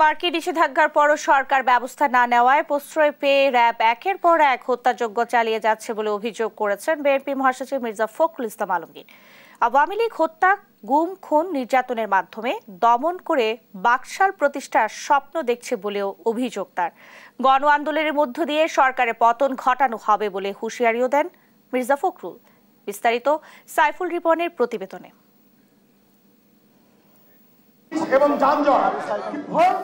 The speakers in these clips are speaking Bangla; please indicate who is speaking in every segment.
Speaker 1: মার্কিন নিষেধাজ্ঞার পরও সরকার ব্যবস্থা না নেওয়ায় প্রশ্রয় পেয়ে র্যাব একের পর এক হত্যাযজ্ঞ চালিয়ে যাচ্ছে বলে অভিযোগ করেছেন বিএনপি মহাসচিব মির্জা ফখরুল ইসলাম আলমগীর। আওয়ামী লীগ হত্যা, গুম, খুন, নির্যাতনের মাধ্যমে দমন করে বাকশাল প্রতিষ্ঠার স্বপ্ন দেখছে বলেও অভিযোগ তার। গণ আন্দোলনের মধ্য দিয়ে সরকারের পতন ঘটানো হবে বলে হুঁশিয়ারিও দেন মির্জা ফখরুল। বিস্তারিত সাইফুল রিপনের প্রতিবেদনে।
Speaker 2: এবং যানজট।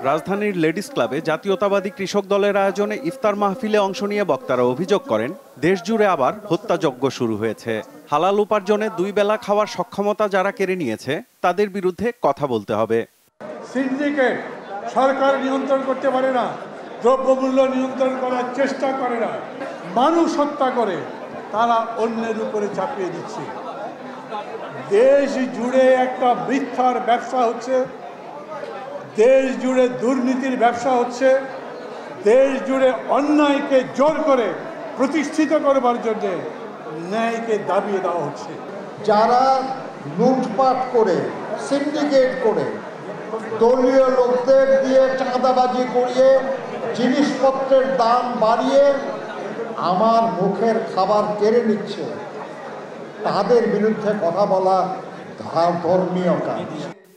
Speaker 3: রাজধানীর লেডিস ক্লাবে জাতীয়তাবাদী কৃষক দলের আয়োজনে ইফতার মাহফিলে অংশ নিয়ে বক্তারা অভিযোগ করেন দেশ জুড়ে আবার হত্যাযজ্ঞ শুরু হয়েছে। হালাল উপার্জনে দুই বেলা খাওয়ার সক্ষমতা যারা কেড়ে নিয়েছে তাদের বিরুদ্ধে কথা বলতে হবে।
Speaker 2: সিন্ডিকেট সরকার নিয়ন্ত্রণ করতে পারে না দ্রব্যমূল্য নিয়ন্ত্রণ করার চেষ্টা করে না। মানুষ হত্যা করে তারা অন্যের উপরে চাপিয়ে দিচ্ছে। দেশ জুড়ে একটা মিথ্যার ব্যবসা হচ্ছে, দেশ জুড়ে দুর্নীতির ব্যবসা হচ্ছে, দেশ জুড়ে অন্যায়কে জোর করে প্রতিষ্ঠিত করবার জন্যে ন্যায়কে দাবিয়ে দেওয়া হচ্ছে।
Speaker 4: যারা লুটপাট করে সিন্ডিকেট করে, দলীয় লোকদের দিয়ে চাঁদাবাজি করিয়ে, জিনিসপত্রের দাম বাড়িয়ে, আমার মুখের খাবার কেড়ে নিচ্ছে। তাদের বিরুদ্ধে কথা বলা ধর্মীয় কাজ।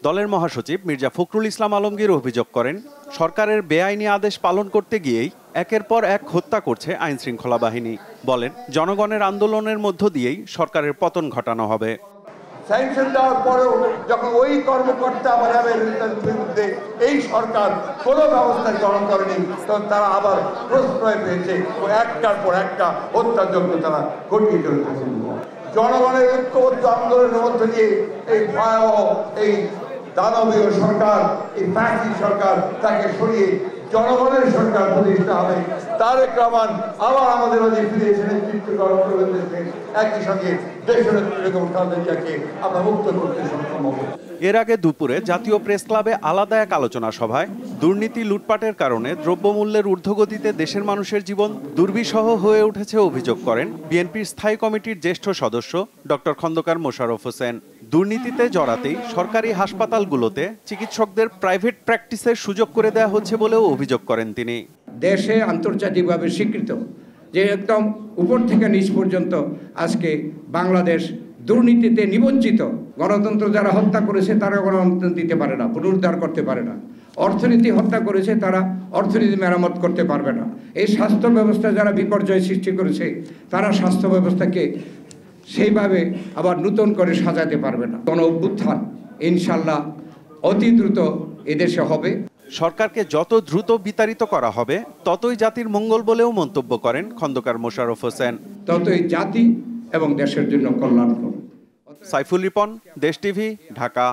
Speaker 3: দলের মহাসচিব মির্জা ফখরুল ইসলাম আলমগীর অভিযোগ করেন সরকারের বেআইনি আদেশ পালন করতে গিয়েই একের পর এক হত্যা করছে আইন শৃঙ্খলা বাহিনী। বলেন জনগণের আন্দোলনের মধ্য দিয়েই সরকারের পতন ঘটানো হবে।
Speaker 5: স্যাংশন দেওয়ার পরেও যখন ওই কর্মকর্তা বা বিরুদ্ধে এই সরকার কোনো ব্যবস্থা গ্রহণ করেনি তখন তারা আবার প্রশ্রয় পেয়েছে ও একটার পর একটা হত্যাযজ্ঞ তারা ঘটিয়ে চলতেছে জনগণের ঐক্যবদ্ধ আন্দোলনের মধ্যে দিয়ে এই ভয়াবহ এই দানবীয় সরকার, এই ফ্যাসি সরকার তাকে সরিয়ে জনগণের সরকার প্রতিষ্ঠা হবে। তারেক রহমান আবার আমাদের মাঝে ফিরে এসে নেতৃত্ব গ্রহণ করবেন একই সঙ্গে দেশের বেগম আমরা মুক্ত করতে সক্ষম হব।
Speaker 3: এর আগে দুপুরে জাতীয় প্রেস ক্লাবে আলাদা এক আলোচনা সভায় দুর্নীতি লুটপাটের কারণে দ্রব্যমূল্যের ঊর্ধ্বগতিতে দেশের মানুষের জীবন দুর্বিষহ হয়ে উঠেছে অভিযোগ করেন বিএনপির স্থায়ী কমিটির জ্যেষ্ঠ সদস্য ডক্টর খন্দকার মোশাররফ হোসেন। দুর্নীতিতে জড়াতেই সরকারি হাসপাতালগুলোতে চিকিৎসকদের প্রাইভেট প্র্যাকটিসের সুযোগ করে দেওয়া হচ্ছে বলেও অভিযোগ করেন তিনি।
Speaker 6: দেশে আন্তর্জাতিকভাবে স্বীকৃত যে একদম উপর থেকে নিচ পর্যন্ত আজকে বাংলাদেশ দুর্নীতিতে নিবঞ্চিত। গণতন্ত্র যারা হত্যা করেছে তারা গণতন্ত্র দিতে পারে না, পুনরুদ্ধার করতে পারে না। অর্থনীতি হত্যা করেছে তারা অর্থনীতি মেরামত করতে পারবে না। এই স্বাস্থ্য ব্যবস্থা যারা বিপর্যয় সৃষ্টি করেছে, তারা স্বাস্থ্য ব্যবস্থাকে সেইভাবে আবার নূতন করে সাজাতে পারবে না। গণ অভ্যুত্থান ইনশাল্লাহ অতি দ্রুত এদেশে হবে।
Speaker 3: সরকারকে যত দ্রুত বিতাড়িত করা হবে ততই জাতির মঙ্গল বলেও মন্তব্য করেন খন্দকার মোশারফ হোসেন।
Speaker 6: ততই জাতি এবং দেশের জন্য কল্যাণ
Speaker 3: সাইফুল রিপন দেশ টিভি ঢাকা।